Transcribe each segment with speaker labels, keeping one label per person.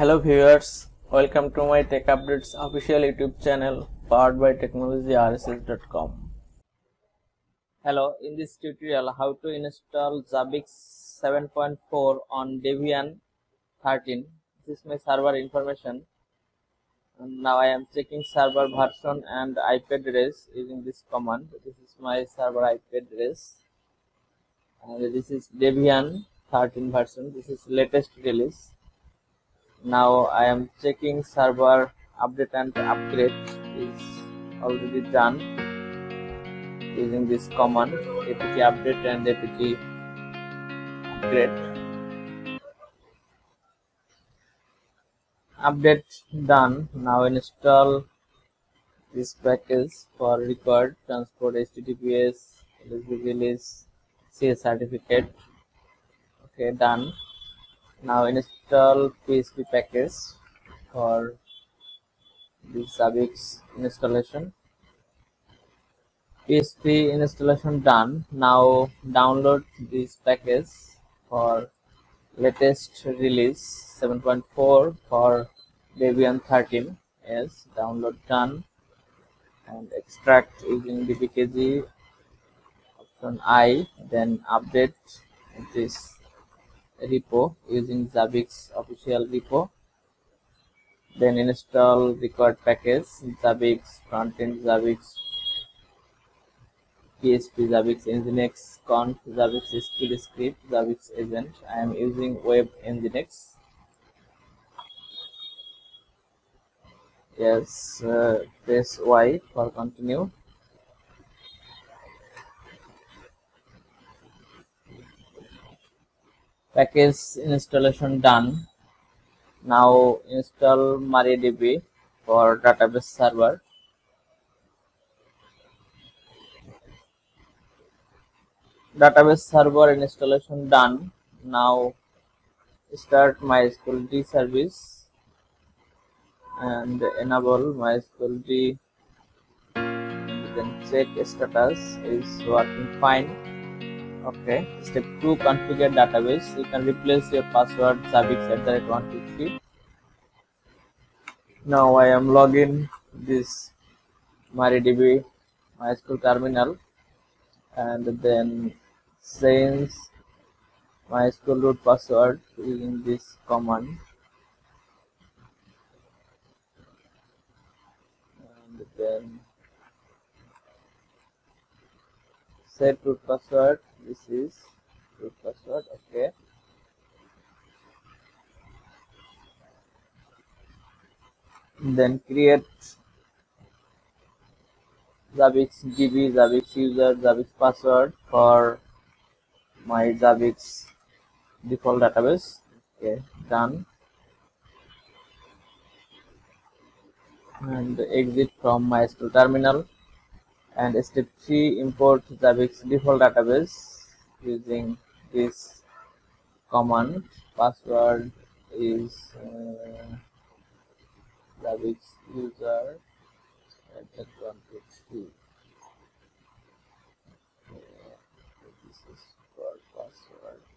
Speaker 1: Hello viewers, welcome to my Tech Updates official YouTube channel powered by technologyrss.com. Hello, in this tutorial how to install Zabbix 7.4 on Debian 13. This is my server information. And now I am checking server version and IP address using this command. This is my server IP address. And this is Debian 13 version. This is latest release now i am checking server update and upgrade is already done using this command apt update and apt upgrade. Update done. Now install this package for required transport https release cs certificate. Okay done now install php package for this Zabbix installation. Php installation done. Now download this package for latest release 7.4 for debian 13 yes download done. And extract using dpkg option i then update this repo using Zabbix official repo. Then install required package Zabbix frontend Zabbix PHP Zabbix Nginx conf Zabbix SQL script Zabbix agent. I am using web Nginx. Yes, uh, press Y for continue. Package installation done. Now install mariadb for database server. Database server installation done. Now start mysql d service and enable mysql d. Then check status is working fine okay step 2 configure database. You can replace your password zabbix at the rate 123 now i am logging this mariadb mysql terminal and then change mysql root password using this command. And then set root password this is root password okay then create Zabbix DB, Zabbix user, Zabbix password for my Zabbix default database. Okay, done. And exit from MySQL terminal. And step 3 import Zabbix default database using this command. Password is uh, user at two three. Okay, this is for password.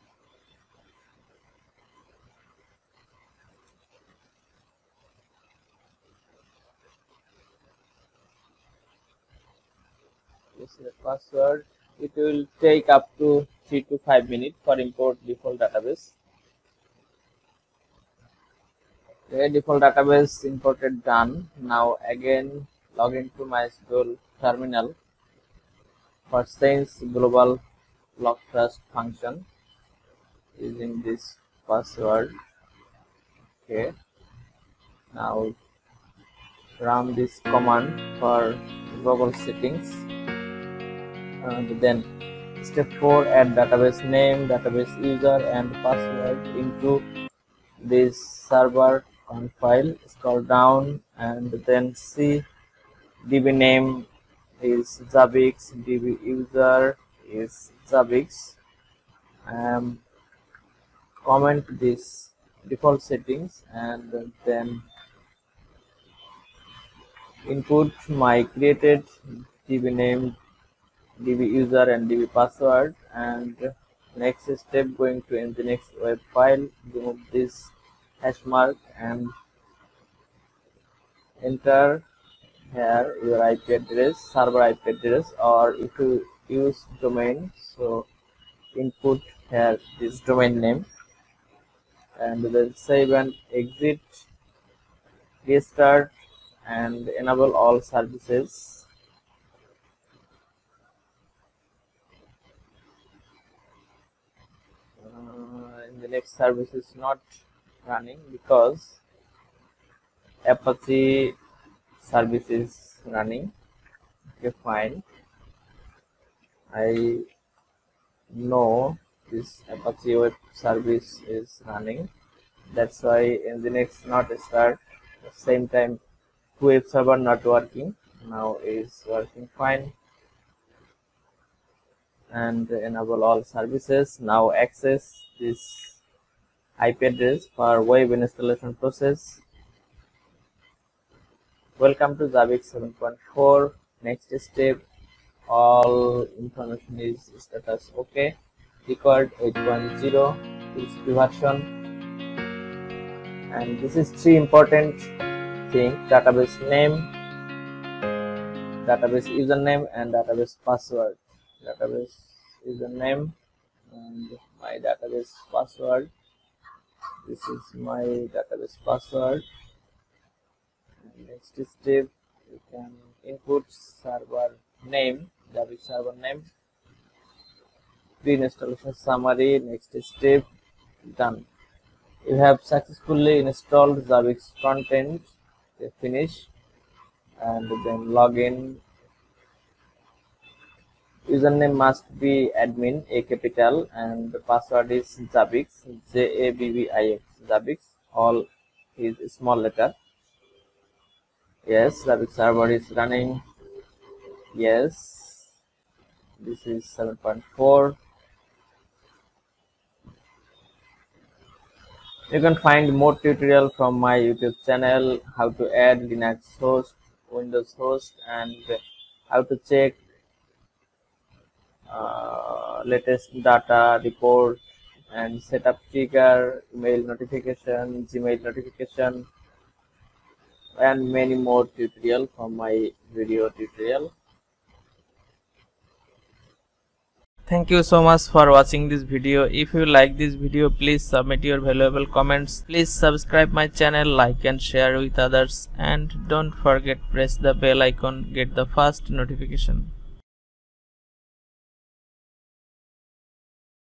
Speaker 1: The password. It will take up to three to five minutes for import default database. Okay, default database imported done. Now again log into MySQL terminal for sense global block trust function using this password. Okay. Now run this command for global settings and then step 4 add database name database user and password into this server on file. Scroll down and then see db name is zabbix db user is zabbix. Um, comment this default settings and then input my created db name db user and db password. And next step going to in the Nginx web file remove this hash mark and enter here your IP address server IP address or if you use domain so input here this domain name. And then save and exit restart and enable all services Nginx service is not running because apache service is running. Okay fine. I know this apache web service is running. That's why Nginx not start. Same time web server not working. Now is working fine. And enable all services. Now access this IP address for web installation process. Welcome to Zabbix 7.4 next step all information is status okay record 8.0 is version and this is three important thing database name database username and database password. Database username and my database password this is my database password. Next step you can input server name Zabbix server name. Pre-installation summary next step done. You have successfully installed Zabbix front-end finish and then login username must be admin a capital and the password is Zabbix J A B B I X Zabbix all is small letter. Yes Zabbix server is running. Yes this is 7.4 you can find more tutorial from my youtube channel how to add linux host windows host and how to check Uh, latest data report and set up trigger email notification gmail notification and many more tutorial from my video tutorial. Thank you so much for watching this video. If you like this video please submit your valuable comments. Please subscribe my channel like and share with others. And don't forget press the bell icon get the first notification